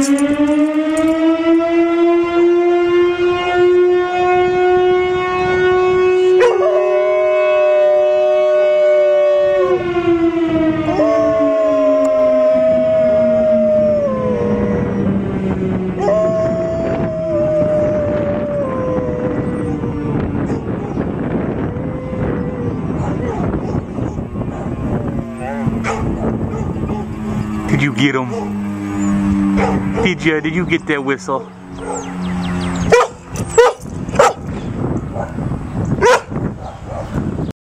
Did you get him? Did? Did you get that whistle?